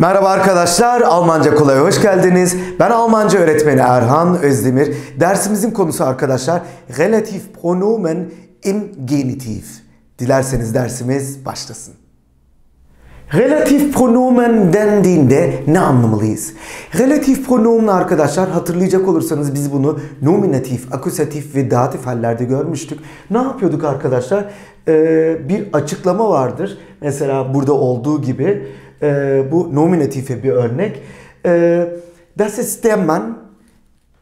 Merhaba arkadaşlar, Almanca Kolay'a hoş geldiniz. Ben Almanca öğretmeni Erhan Özdemir. Dersimizin konusu arkadaşlar relatif pronomen im genitif. Dilerseniz dersimiz başlasın. Relatif pronomen dendiğinde ne anlamalıyız? Relatif pronomen arkadaşlar hatırlayacak olursanız biz bunu nominatif, akusatif ve datif hallerde görmüştük. Ne yapıyorduk arkadaşlar? Ee, bir açıklama vardır. Mesela burada olduğu gibi e, bu nominatife bir örnek. E, das ist der Mann,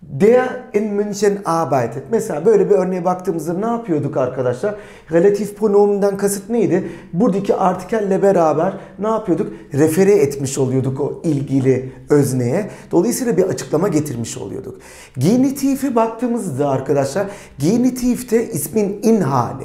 der in München arbeitet. Mesela böyle bir örneğe baktığımızda ne yapıyorduk arkadaşlar? Relatif pronomenden kasıt neydi? Buradaki artikelle beraber ne yapıyorduk? Refere etmiş oluyorduk o ilgili özneye. Dolayısıyla bir açıklama getirmiş oluyorduk. Genitife baktığımızda arkadaşlar genitifte ismin in hali.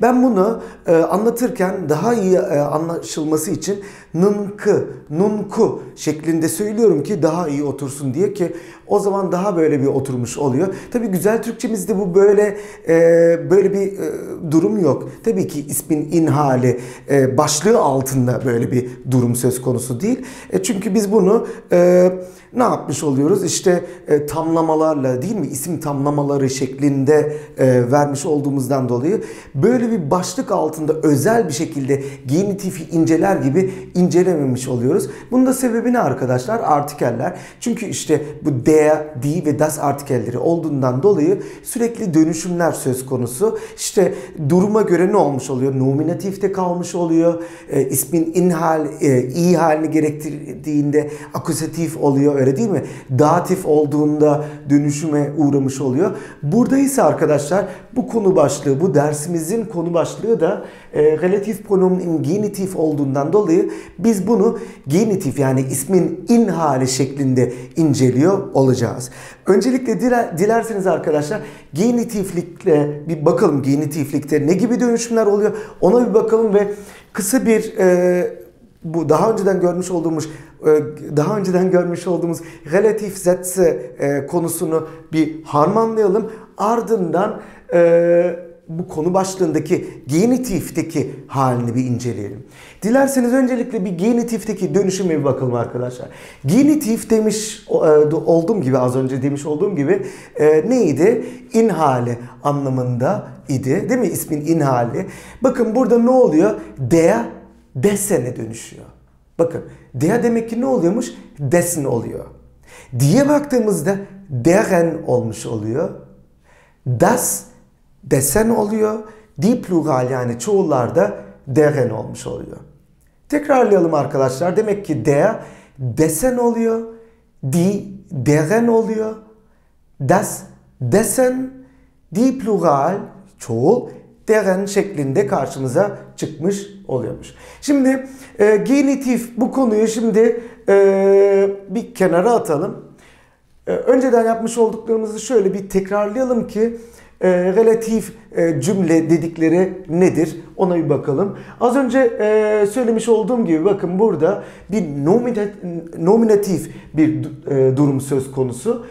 Ben bunu e, anlatırken daha iyi e, anlaşılması için nınkı, nunku şeklinde söylüyorum ki daha iyi otursun diye ki o zaman daha böyle bir oturmuş oluyor. Tabi güzel Türkçemizde bu böyle e, böyle bir e, durum yok. Tabii ki ismin in hali e, başlığı altında böyle bir durum söz konusu değil. E, çünkü biz bunu e, ne yapmış oluyoruz? İşte e, tamlamalarla değil mi? İsim tamlamaları şeklinde e, vermiş olduğumuzdan dolayı böyle bir başlık altında özel bir şekilde genitifi inceler gibi incelememiş oluyoruz. Bunun da sebebi ne arkadaşlar? Artikeller. Çünkü işte bu der, die ve das artikelleri olduğundan dolayı sürekli dönüşümler söz konusu. İşte duruma göre ne olmuş oluyor? Nominatifte kalmış oluyor. E, ismin in hal, e, i halini gerektirdiğinde akusatif oluyor öyle değil mi? Datif olduğunda dönüşüme uğramış oluyor. Burada ise arkadaşlar bu konu başlığı, bu dersimizin konu başlığı da e, relatif pronomen genitif olduğundan dolayı biz bunu genitif yani ismin in hali şeklinde inceliyor olacağız. Öncelikle diler, dilerseniz arkadaşlar genitiflikle bir bakalım genitiflikte ne gibi dönüşümler oluyor ona bir bakalım ve kısa bir e, bu daha önceden görmüş olduğumuz e, daha önceden görmüş olduğumuz relatif zetsi e, konusunu bir harmanlayalım. Ardından e, bu konu başlığındaki genitifteki halini bir inceleyelim. Dilerseniz öncelikle bir genitifteki dönüşüme bir bakalım arkadaşlar. Genitif demiş olduğum gibi az önce demiş olduğum gibi neydi? İn hali anlamında idi. Değil mi? İsmin in hali. Bakın burada ne oluyor? Der desene dönüşüyor. Bakın der demek ki ne oluyormuş? Desin oluyor. Diye baktığımızda deren olmuş oluyor. Das desen oluyor. Die plural yani çoğullarda deren olmuş oluyor. Tekrarlayalım arkadaşlar. Demek ki der desen oluyor. Die deren oluyor. Das desen die plural çoğul deren şeklinde karşımıza çıkmış oluyormuş. Şimdi e, genitif bu konuyu şimdi e, bir kenara atalım. E, önceden yapmış olduklarımızı şöyle bir tekrarlayalım ki e, relatif e, cümle dedikleri nedir ona bir bakalım. Az önce e, söylemiş olduğum gibi bakın burada bir nominatif bir e, durum söz konusu.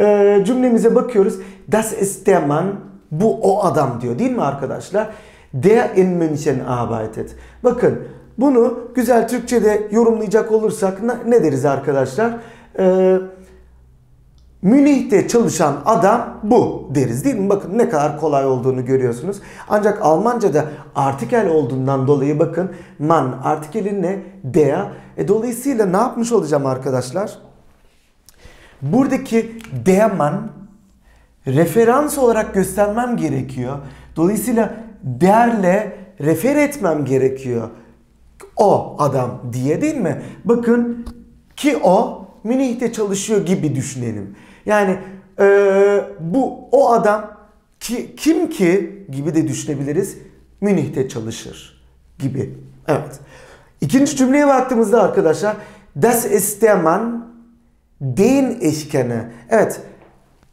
E, cümlemize bakıyoruz. Das ist der Mann bu o adam diyor değil mi arkadaşlar? Der in München arbeitet. Bakın bunu güzel Türkçe'de yorumlayacak olursak ne deriz arkadaşlar? Ee, Münih'te çalışan adam bu deriz değil mi? Bakın ne kadar kolay olduğunu görüyorsunuz. Ancak Almanca'da artikel olduğundan dolayı bakın man artikelin ne? Der. E, dolayısıyla ne yapmış olacağım arkadaşlar? Buradaki der man referans olarak göstermem gerekiyor. Dolayısıyla derle refer etmem gerekiyor. O adam diye değil mi? Bakın ki o Münih'te çalışıyor gibi düşünelim. Yani e, bu o adam ki kim ki gibi de düşünebiliriz. Münih'te çalışır gibi. Evet. İkinci cümleye baktığımızda arkadaşlar Das ist der Mann, den ich. Evet.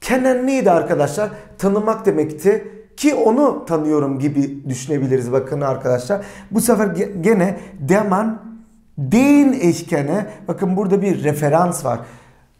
Kennen neydi arkadaşlar? Tanımak demekti ki onu tanıyorum gibi düşünebiliriz bakın arkadaşlar. Bu sefer gene deman den eşkene bakın burada bir referans var.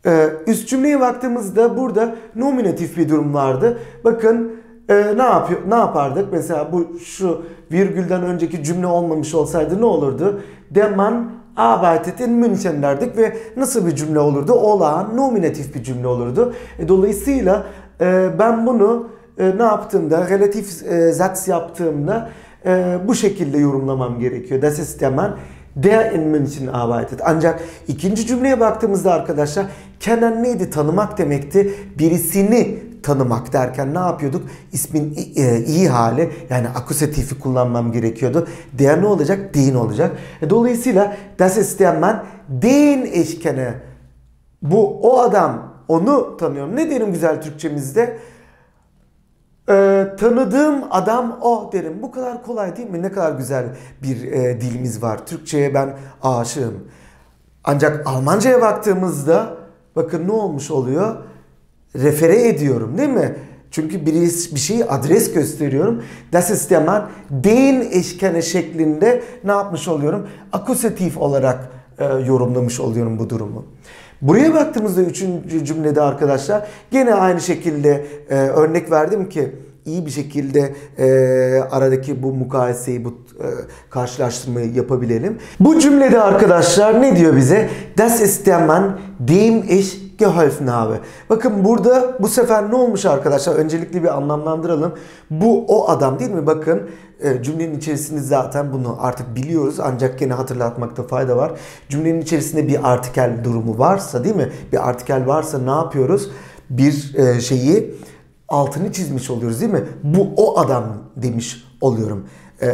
Ee, üst cümleye baktığımızda burada nominatif bir durum vardı. Bakın e, ne yapıyor ne yapardık? Mesela bu şu virgülden önceki cümle olmamış olsaydı ne olurdu? Deman arbeitet in München derdik ve nasıl bir cümle olurdu? Olağan nominatif bir cümle olurdu. E, dolayısıyla e, ben bunu e, ne yaptığımda, relatif e, zats yaptığımda e, bu şekilde yorumlamam gerekiyor. Das ist der Mann, der in München arbeitet. Ancak ikinci cümleye baktığımızda arkadaşlar kennen neydi? Tanımak demekti. Birisini tanımak derken ne yapıyorduk? İsmin e, iyi hali yani akusatifi kullanmam gerekiyordu. Der ne olacak? Den olacak. E, dolayısıyla das ist der Mann, den ich kenne. Bu o adam, onu tanıyorum. Ne derim güzel Türkçemizde? Ee, tanıdığım adam o derim. Bu kadar kolay değil mi? Ne kadar güzel bir e, dilimiz var. Türkçe'ye ben aşığım. Ancak Almanca'ya baktığımızda bakın ne olmuş oluyor? Refere ediyorum değil mi? Çünkü bir, bir şeyi adres gösteriyorum. Das ist der Mann, den ich kenne şeklinde ne yapmış oluyorum? Akusatif olarak e, yorumlamış oluyorum bu durumu. Buraya baktığımızda üçüncü cümlede arkadaşlar gene aynı şekilde e, örnek verdim ki iyi bir şekilde e, aradaki bu mukayeseyi, bu e, karşılaştırmayı yapabilelim. Bu cümlede arkadaşlar ne diyor bize? Das ist der Mann, dem ich geholfen habe. Bakın burada bu sefer ne olmuş arkadaşlar? Öncelikle bir anlamlandıralım. Bu o adam değil mi? Bakın e, cümlenin içerisinde zaten bunu artık biliyoruz ancak gene hatırlatmakta fayda var. Cümlenin içerisinde bir artikel durumu varsa değil mi? Bir artikel varsa ne yapıyoruz? Bir e, şeyi altını çizmiş oluyoruz değil mi? Bu o adam demiş oluyorum. E,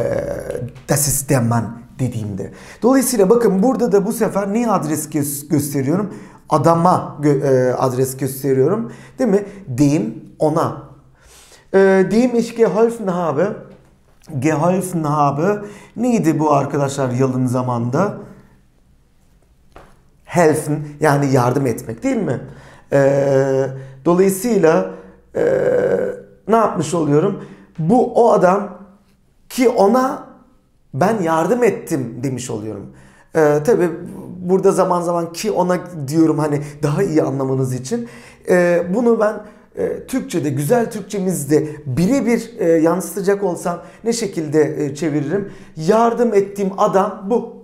das ist der Mann dediğimde. Dolayısıyla bakın burada da bu sefer neyi adres gö- gösteriyorum? Adama gö- e, adres gösteriyorum. Değil mi? Dem ona. E, dem ich geholfen habe. Geholfen habe. Neydi bu arkadaşlar yalın zamanda? Helfen yani yardım etmek değil mi? E, dolayısıyla e, ne yapmış oluyorum? Bu o adam ki ona ben yardım ettim demiş oluyorum. Ee, Tabi burada zaman zaman ki ona diyorum hani daha iyi anlamanız için. Ee, bunu ben e, Türkçe'de, güzel Türkçemizde birebir e, yansıtacak olsam ne şekilde e, çeviririm? Yardım ettiğim adam bu.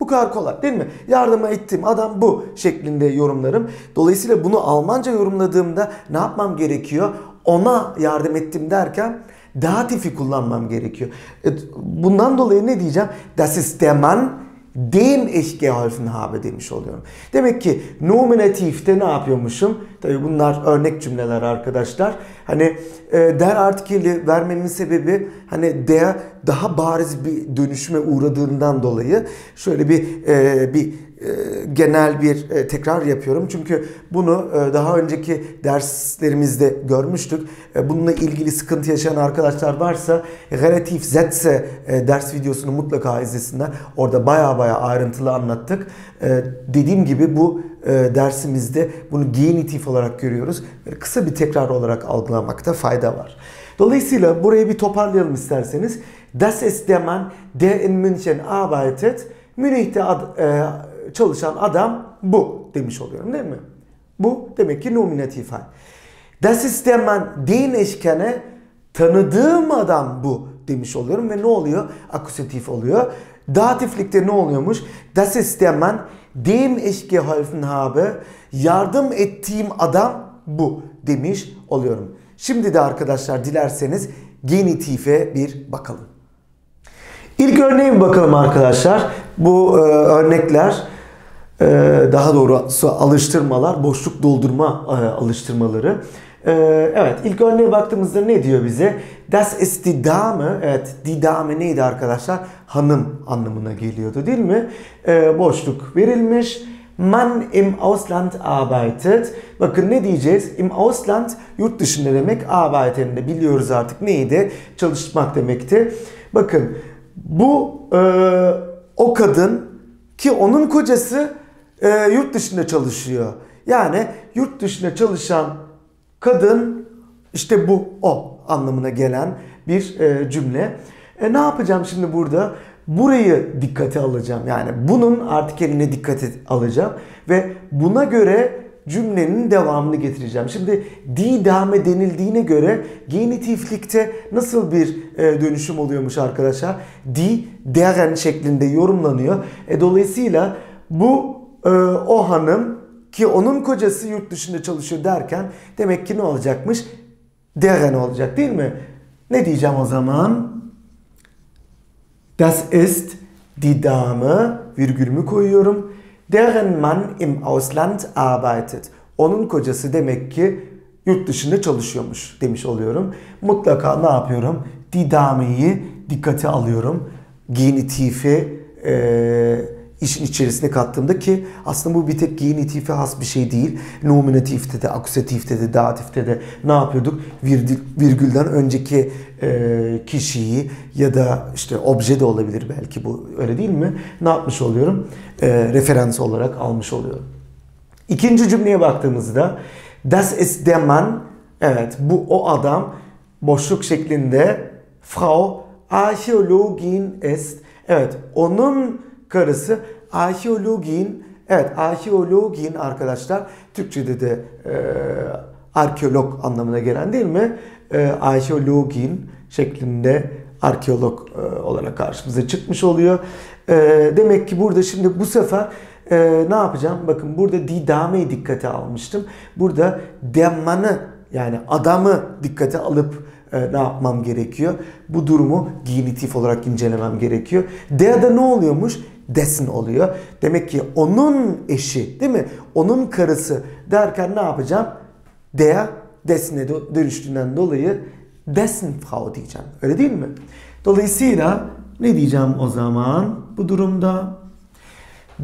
Bu kadar kolay değil mi? Yardıma ettiğim adam bu şeklinde yorumlarım. Dolayısıyla bunu Almanca yorumladığımda ne yapmam gerekiyor? Ona yardım ettim derken datifi kullanmam gerekiyor. E, Bundan dolayı ne diyeceğim? Das ist der Mann, dem ich geholfen habe demiş oluyorum. Demek ki nominatifte ne yapıyormuşum? Tabii bunlar örnek cümleler arkadaşlar. Hani e, der artikeli vermemin sebebi hani der daha bariz bir dönüşüme uğradığından dolayı şöyle bir e, bir e, genel bir e, tekrar yapıyorum. Çünkü bunu e, daha önceki derslerimizde görmüştük. Bununla ilgili sıkıntı yaşayan arkadaşlar varsa relatif zetse ders videosunu mutlaka izlesinler. Orada baya baya ayrıntılı anlattık. Dediğim gibi bu dersimizde bunu genitif olarak görüyoruz. Kısa bir tekrar olarak algılamakta fayda var. Dolayısıyla burayı bir toparlayalım isterseniz. Das ist der Mann, der in München arbeitet. Münih'te ad- e, çalışan adam bu demiş oluyorum değil mi? Bu demek ki nominatif hal. Das ist der Mann, den ich kenne. Tanıdığım adam bu demiş oluyorum ve ne oluyor? Akusatif oluyor. Datiflikte ne oluyormuş? Das ist der Mann, dem ich geholfen habe. Yardım ettiğim adam bu demiş oluyorum. Şimdi de arkadaşlar dilerseniz genitife bir bakalım. İlk örneğe bir bakalım arkadaşlar. Bu e, örnekler e, daha doğrusu alıştırmalar, boşluk doldurma e, alıştırmaları. E, evet ilk örneğe baktığımızda ne diyor bize? Das ist die Dame. Evet die Dame neydi arkadaşlar? Hanım anlamına geliyordu değil mi? E, boşluk verilmiş. Man im Ausland arbeitet. Bakın ne diyeceğiz? Im Ausland yurt dışında demek. Arbeiten de biliyoruz artık neydi? Çalışmak demekti. Bakın bu e, o kadın ki onun kocası e, yurt dışında çalışıyor. Yani yurt dışında çalışan kadın işte bu o anlamına gelen bir e, cümle. E, ne yapacağım şimdi burada? Burayı dikkate alacağım. Yani bunun artikeline dikkate alacağım ve buna göre cümlenin devamını getireceğim. Şimdi die Dame denildiğine göre genitiflikte nasıl bir e, dönüşüm oluyormuş arkadaşlar? Die deren şeklinde yorumlanıyor. E, dolayısıyla bu e, o hanım ki onun kocası yurt dışında çalışıyor derken demek ki ne olacakmış? Deren olacak değil mi? Ne diyeceğim o zaman? Das ist die Dame, virgülümü koyuyorum. Deren Mann im Ausland arbeitet. Onun kocası demek ki yurt dışında çalışıyormuş demiş oluyorum. Mutlaka ne yapıyorum? Die Dame'yi dikkate alıyorum. Genitifi e, işin içerisine kattığımda ki aslında bu bir tek genitife has bir şey değil. Nominatifte de, akusatifte de, datifte de ne yapıyorduk? Virgülden önceki e, kişiyi ya da işte obje de olabilir belki bu öyle değil mi? Ne yapmış oluyorum? E, referans olarak almış oluyorum. İkinci cümleye baktığımızda Das ist der Mann evet bu o adam boşluk şeklinde Frau Archäologin ist evet onun karısı arkeologin evet arkeologin arkadaşlar Türkçe'de de e, arkeolog anlamına gelen değil mi? E, arkeologin şeklinde arkeolog e, olarak karşımıza çıkmış oluyor. E, demek ki burada şimdi bu sefer e, ne yapacağım? Bakın burada didameyi dikkate almıştım. Burada demanı yani adamı dikkate alıp e, ne yapmam gerekiyor? Bu durumu genitif olarak incelemem gerekiyor. Dea'da ne oluyormuş? Desin oluyor. Demek ki onun eşi değil mi? Onun karısı derken ne yapacağım? Der Desin'e dönüştüğünden dolayı Dessen Frau diyeceğim. Öyle değil mi? Dolayısıyla ne diyeceğim o zaman bu durumda?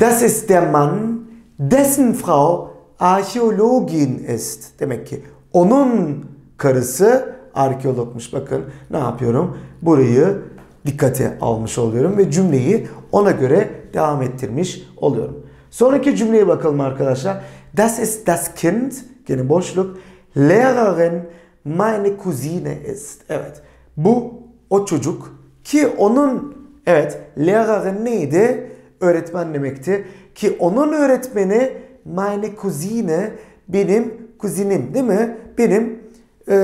Das ist der Mann, dessen Frau Archäologin ist. Demek ki onun karısı arkeologmuş. Bakın ne yapıyorum? Burayı dikkate almış oluyorum ve cümleyi ona göre devam ettirmiş oluyorum. Sonraki cümleye bakalım arkadaşlar. Das ist das Kind, gene boşluk, Lehrerin meine Cousine ist. Evet, bu o çocuk ki onun, evet, Lehrerin neydi? Öğretmen demekti. Ki onun öğretmeni meine Cousine benim kuzinim değil mi? Benim e,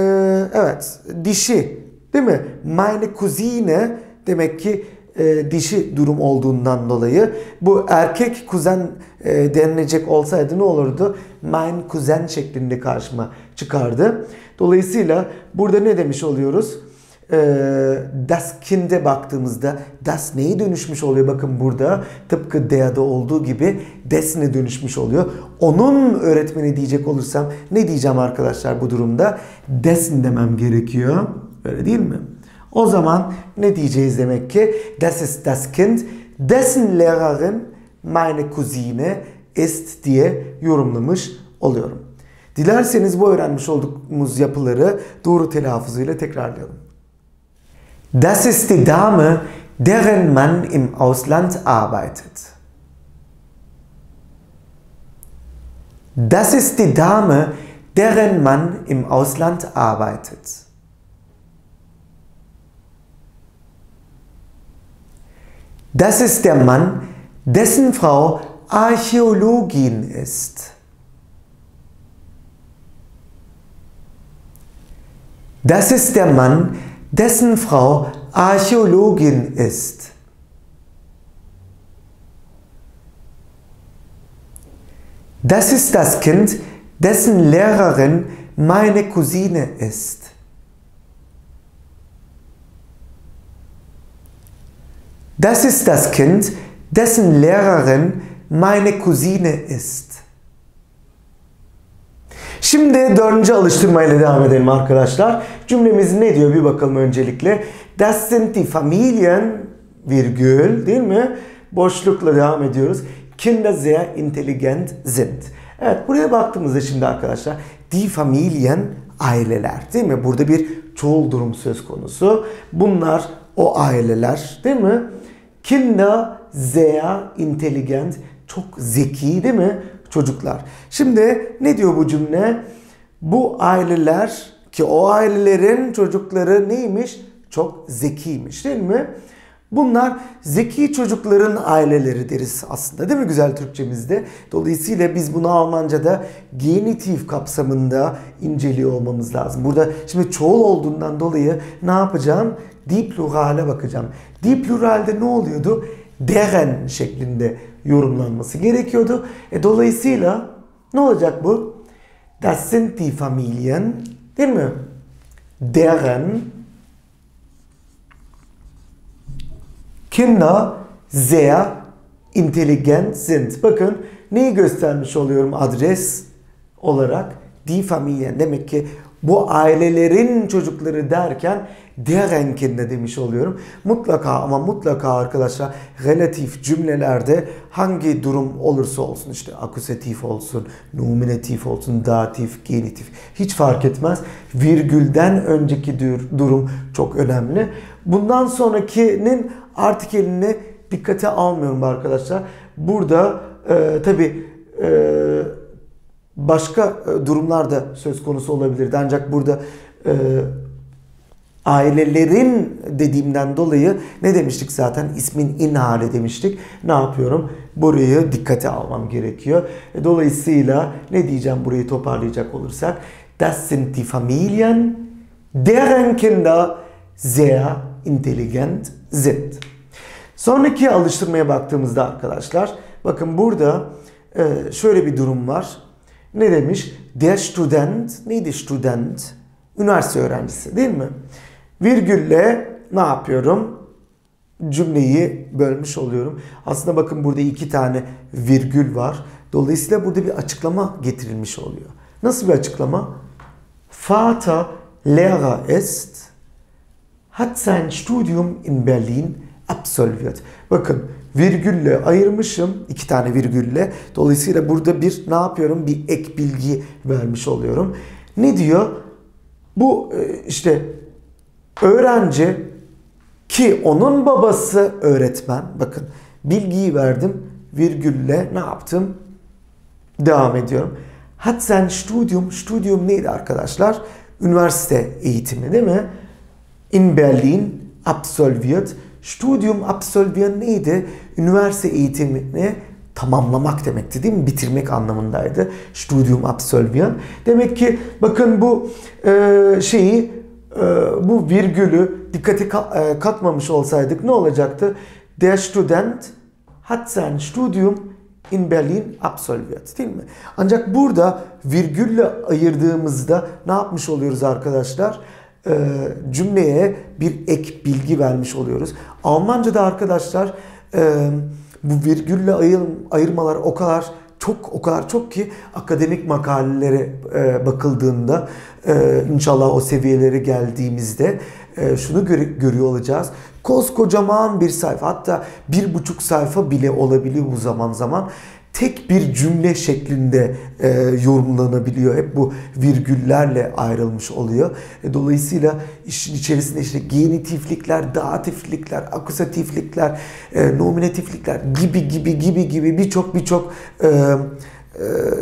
evet dişi değil mi? Meine Cousine demek ki e, dişi durum olduğundan dolayı bu erkek kuzen e, denilecek olsaydı ne olurdu? Mein kuzen şeklinde karşıma çıkardı. Dolayısıyla burada ne demiş oluyoruz? E, das Kind'e baktığımızda das neye dönüşmüş oluyor? Bakın burada tıpkı Dea'da olduğu gibi desne dönüşmüş oluyor. Onun öğretmeni diyecek olursam ne diyeceğim arkadaşlar bu durumda? Desin demem gerekiyor. Öyle değil mi? O zaman ne diyeceğiz demek ki? Das ist das Kind, dessen Lehrerin meine Cousine ist diye yorumlamış oluyorum. Dilerseniz bu öğrenmiş olduğumuz yapıları doğru telaffuzuyla tekrarlayalım. Das ist die Dame, deren Mann im Ausland arbeitet. Das ist die Dame, deren Mann im Ausland arbeitet. Das ist der Mann, dessen Frau Archäologin ist. Das ist der Mann, dessen Frau Archäologin ist. Das ist das Kind, dessen Lehrerin meine Cousine ist. Das ist das Kind, dessen Lehrerin meine Cousine ist. Şimdi dördüncü alıştırmayla devam edelim arkadaşlar. Cümlemiz ne diyor bir bakalım öncelikle. Das sind die Familien, virgül değil mi? Boşlukla devam ediyoruz. Kinder sehr intelligent sind. Evet buraya baktığımızda şimdi arkadaşlar die Familien aileler değil mi? Burada bir çoğul durum söz konusu. Bunlar o aileler değil mi? Kinder sehr intelligent. Çok zeki değil mi? Çocuklar. Şimdi ne diyor bu cümle? Bu aileler ki o ailelerin çocukları neymiş? Çok zekiymiş değil mi? Bunlar zeki çocukların aileleri deriz aslında değil mi güzel Türkçemizde? Dolayısıyla biz bunu Almanca'da genitif kapsamında inceliyor olmamız lazım. Burada şimdi çoğul olduğundan dolayı ne yapacağım? Die plurale bakacağım. Die pluralde ne oluyordu? Deren şeklinde yorumlanması gerekiyordu. E, dolayısıyla ne olacak bu? Das sind die Familien, değil mi? Deren Kinder sehr intelligent sind. Bakın neyi göstermiş oluyorum adres olarak? Die Familien. Demek ki bu ailelerin çocukları derken deren Kinder demiş oluyorum. Mutlaka ama mutlaka arkadaşlar relatif cümlelerde hangi durum olursa olsun işte akusatif olsun, nominatif olsun, datif, genitif hiç fark etmez. Virgülden önceki durum çok önemli. Bundan sonrakinin artikelini dikkate almıyorum arkadaşlar. Burada e, tabi e, başka e, durumlar da söz konusu olabilirdi. Ancak burada e, ailelerin dediğimden dolayı ne demiştik zaten? ismin in hali demiştik. Ne yapıyorum? Burayı dikkate almam gerekiyor. E, dolayısıyla ne diyeceğim burayı toparlayacak olursak? Das sind die Familien, deren Kinder sehr intelligent sind. Sonraki alıştırmaya baktığımızda arkadaşlar bakın burada e, şöyle bir durum var. Ne demiş? Der Student neydi student? Üniversite öğrencisi değil mi? Virgülle ne yapıyorum? Cümleyi bölmüş oluyorum. Aslında bakın burada iki tane virgül var. Dolayısıyla burada bir açıklama getirilmiş oluyor. Nasıl bir açıklama? Vater Lehrer ist, hat sein Studium in Berlin absolviert. Bakın virgülle ayırmışım. iki tane virgülle. Dolayısıyla burada bir ne yapıyorum? Bir ek bilgi vermiş oluyorum. Ne diyor? Bu e, işte öğrenci ki onun babası öğretmen. Bakın bilgiyi verdim. Virgülle ne yaptım? Devam ediyorum. Hat sein Studium, Studium neydi arkadaşlar? Üniversite eğitimi değil mi? In Berlin absolviert. Studium absolvieren neydi? Üniversite eğitimini tamamlamak demekti değil mi? Bitirmek anlamındaydı. Studium absolvieren. Demek ki bakın bu e, şeyi e, bu virgülü dikkate e, katmamış olsaydık ne olacaktı? Der Student hat sein Studium in Berlin absolviert değil mi? Ancak burada virgülle ayırdığımızda ne yapmış oluyoruz arkadaşlar? E, cümleye bir ek bilgi vermiş oluyoruz. Almanca'da arkadaşlar e, bu virgülle ayır, ayırmalar o kadar çok o kadar çok ki akademik makalelere e, bakıldığında e, inşallah o seviyelere geldiğimizde e, şunu gör, görüyor olacağız. Koskocaman bir sayfa hatta bir buçuk sayfa bile olabiliyor bu zaman zaman tek bir cümle şeklinde e, yorumlanabiliyor. Hep bu virgüllerle ayrılmış oluyor. E, dolayısıyla işin içerisinde işte genitiflikler, datiflikler, akusatiflikler, e, nominatiflikler gibi gibi gibi gibi birçok birçok e,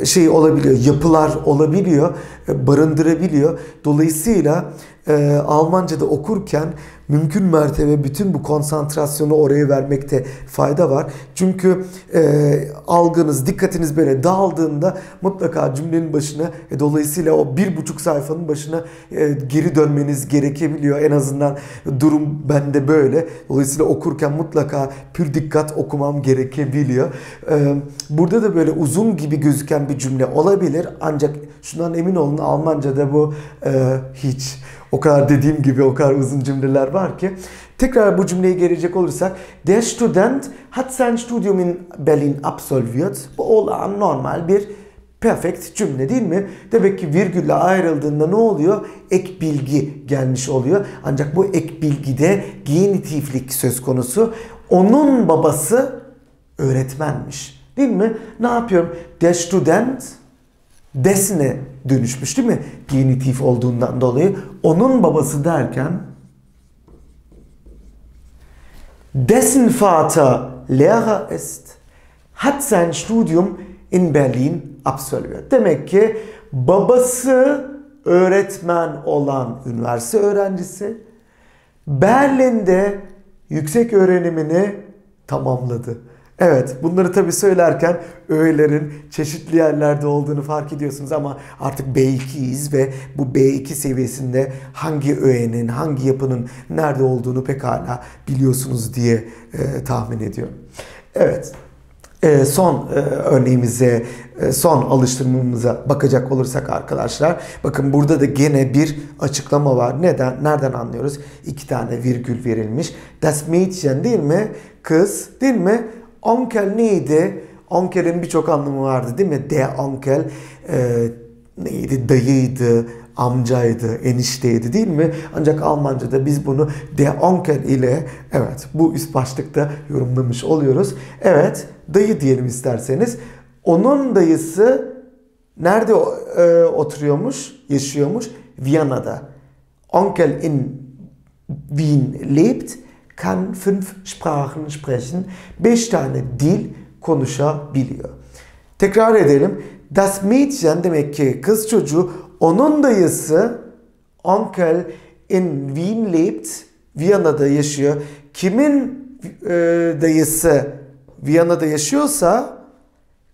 e şey olabiliyor, yapılar olabiliyor, e, barındırabiliyor. Dolayısıyla e, Almanca'da okurken mümkün mertebe bütün bu konsantrasyonu oraya vermekte fayda var. Çünkü e, algınız, dikkatiniz böyle dağıldığında mutlaka cümlenin başına e, dolayısıyla o bir buçuk sayfanın başına e, geri dönmeniz gerekebiliyor. En azından durum bende böyle. Dolayısıyla okurken mutlaka pür dikkat okumam gerekebiliyor. E, burada da böyle uzun gibi gözüken bir cümle olabilir. Ancak şundan emin olun Almanca'da bu e, hiç o kadar dediğim gibi o kadar uzun cümleler var ki. Tekrar bu cümleye gelecek olursak. Der Student hat sein Studium in Berlin absolviert. Bu olağan normal bir perfect cümle değil mi? Demek ki virgülle ayrıldığında ne oluyor? Ek bilgi gelmiş oluyor. Ancak bu ek bilgide genitiflik söz konusu. Onun babası öğretmenmiş. Değil mi? Ne yapıyorum? Der Student desine dönüşmüş değil mi? Genitif olduğundan dolayı. Onun babası derken dessen Vater Lehrer ist, hat sein Studium in Berlin absolviert. Demek ki babası öğretmen olan üniversite öğrencisi Berlin'de yüksek öğrenimini tamamladı. Evet bunları tabi söylerken öğelerin çeşitli yerlerde olduğunu fark ediyorsunuz ama artık B2'yiz ve bu B2 seviyesinde hangi öğenin, hangi yapının nerede olduğunu pekala biliyorsunuz diye e, tahmin ediyorum. Evet e, son e, örneğimize, e, son alıştırmamıza bakacak olursak arkadaşlar. Bakın burada da gene bir açıklama var. Neden? Nereden anlıyoruz? İki tane virgül verilmiş. Das Mädchen değil mi? Kız değil mi? Onkel neydi? Onkel'in birçok anlamı vardı değil mi? De onkel e, neydi? Dayıydı, amcaydı, enişteydi değil mi? Ancak Almanca'da biz bunu de onkel ile evet bu üst başlıkta yorumlamış oluyoruz. Evet dayı diyelim isterseniz. Onun dayısı nerede e, oturuyormuş, yaşıyormuş? Viyana'da. Onkel in Wien lebt kann fünf Sprachen sprechen. Beş tane dil konuşabiliyor. Tekrar edelim. Das Mädchen demek ki kız çocuğu onun dayısı Onkel in Wien lebt. Viyana'da yaşıyor. Kimin e, dayısı Viyana'da yaşıyorsa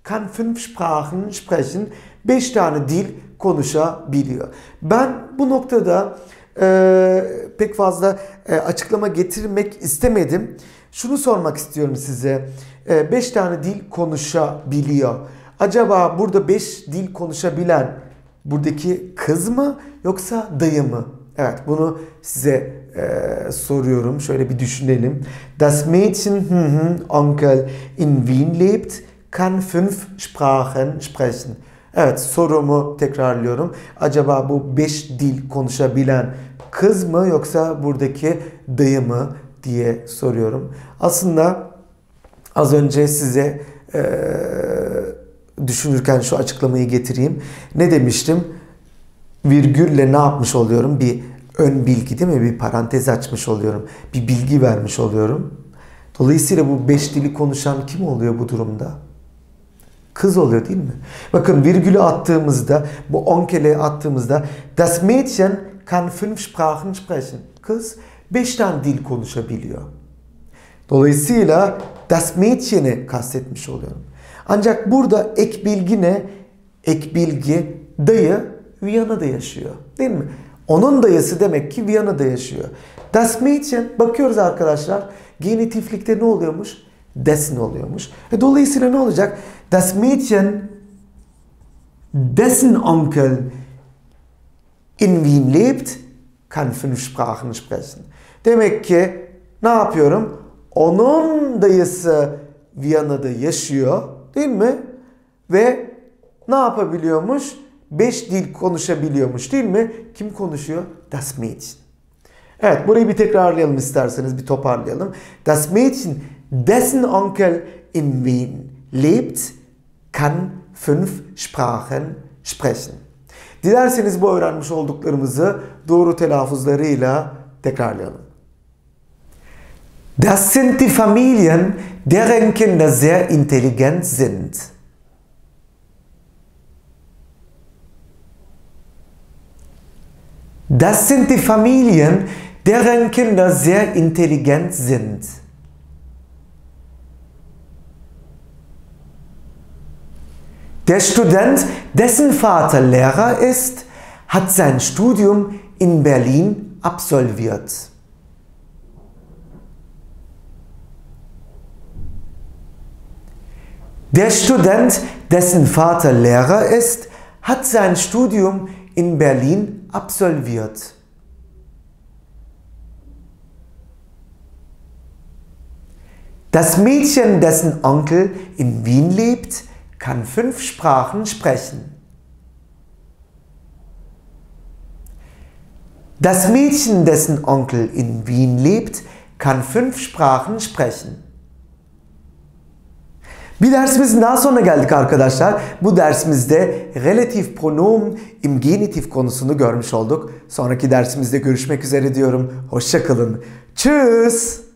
kann fünf Sprachen sprechen. Beş tane dil konuşabiliyor. Ben bu noktada e, pek fazla e, açıklama getirmek istemedim. Şunu sormak istiyorum size. 5 e, tane dil konuşabiliyor. Acaba burada 5 dil konuşabilen buradaki kız mı yoksa dayı mı? Evet bunu size e, soruyorum. Şöyle bir düşünelim. Das Mädchen Onkel in Wien lebt, kann fünf Sprachen sprechen. Evet sorumu tekrarlıyorum. Acaba bu beş dil konuşabilen kız mı yoksa buradaki dayı mı diye soruyorum. Aslında az önce size e, düşünürken şu açıklamayı getireyim. Ne demiştim? Virgülle ne yapmış oluyorum? Bir ön bilgi değil mi? Bir parantez açmış oluyorum. Bir bilgi vermiş oluyorum. Dolayısıyla bu beş dili konuşan kim oluyor bu durumda? Kız oluyor değil mi? Bakın virgülü attığımızda, bu onkele attığımızda das Mädchen kann fünf Sprachen sprechen. Kız beş tane dil konuşabiliyor. Dolayısıyla das Mädchen'i kastetmiş oluyorum. Ancak burada ek bilgi ne? Ek bilgi dayı Viyana'da yaşıyor. Değil mi? Onun dayısı demek ki Viyana'da yaşıyor. Das Mädchen bakıyoruz arkadaşlar. Genitiflikte ne oluyormuş? Dessen oluyormuş. E dolayısıyla ne olacak? Das Mädchen dessen Onkel in Wien lebt, kann fünf Sprachen sprechen. Demek ki ne yapıyorum? Onun dayısı Viyana'da yaşıyor değil mi? Ve ne yapabiliyormuş? Beş dil konuşabiliyormuş değil mi? Kim konuşuyor? Das Mädchen. Evet burayı bir tekrarlayalım isterseniz bir toparlayalım. Das Mädchen dessen Onkel in Wien lebt kann fünf Sprachen sprechen. Dilerseniz bu öğrenmiş olduklarımızı doğru telaffuzlarıyla tekrarlayalım. Das sind die Familien, deren Kinder sehr intelligent sind. Das sind die Familien, deren Kinder sehr intelligent sind. Der Student, dessen Vater Lehrer ist, hat sein Studium in Berlin absolviert. Der Student, dessen Vater Lehrer ist, hat sein Studium in Berlin absolviert. Das Mädchen, dessen Onkel in Wien lebt, kann fünf Sprachen sprechen. Das Mädchen, dessen Onkel in Wien lebt, kann fünf Sprachen sprechen. Bir dersimizin daha sonuna geldik arkadaşlar. Bu dersimizde relatif pronomen im genitif konusunu görmüş olduk. Sonraki dersimizde görüşmek üzere diyorum. Hoşçakalın. Tschüss.